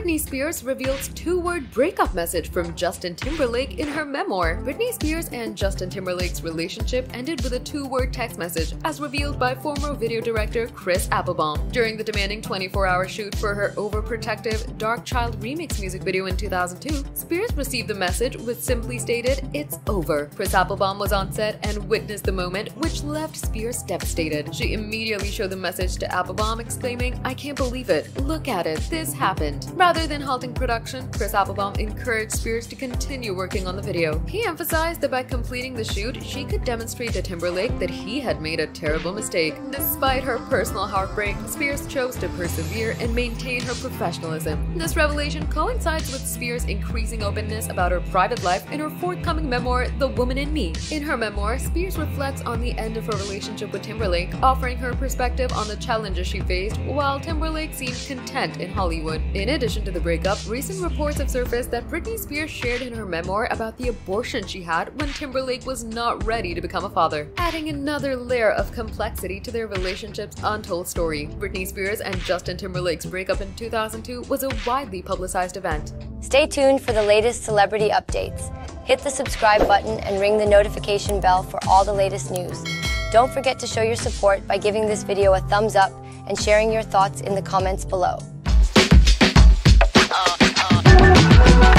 Britney Spears reveals two-word breakup message from Justin Timberlake in her memoir. Britney Spears and Justin Timberlake's relationship ended with a two-word text message, as revealed by former video director Chris Applebaum. During the demanding 24-hour shoot for her Overprotected Dark Child remix music video in 2002, Spears received the message which simply stated, "It's over." Chris Applebaum was on set and witnessed the moment, which left Spears devastated. She immediately showed the message to Applebaum, exclaiming, "I can't believe it! Look at it! This happened." Rather than halting production, Chris Applebaum encouraged Spears to continue working on the video. He emphasized that by completing the shoot, she could demonstrate to Timberlake that he had made a terrible mistake. Despite her personal heartbreak, Spears chose to persevere and maintain her professionalism. This revelation coincides with Spears' increasing openness about her private life in her forthcoming memoir, The Woman in Me. In her memoir, Spears reflects on the end of her relationship with Timberlake, offering her perspective on the challenges she faced, while Timberlake seemed content in Hollywood. In addition to the breakup, recent reports have surfaced that Britney Spears shared in her memoir about the abortion she had when Timberlake was not ready to become a father, adding another layer of complexity to their relationship's untold story. Britney Spears and Justin Timberlake's breakup in 2002 was a widely publicized event. Stay tuned for the latest celebrity updates. Hit the subscribe button and ring the notification bell for all the latest news. Don't forget to show your support by giving this video a thumbs up and sharing your thoughts in the comments below. Bye.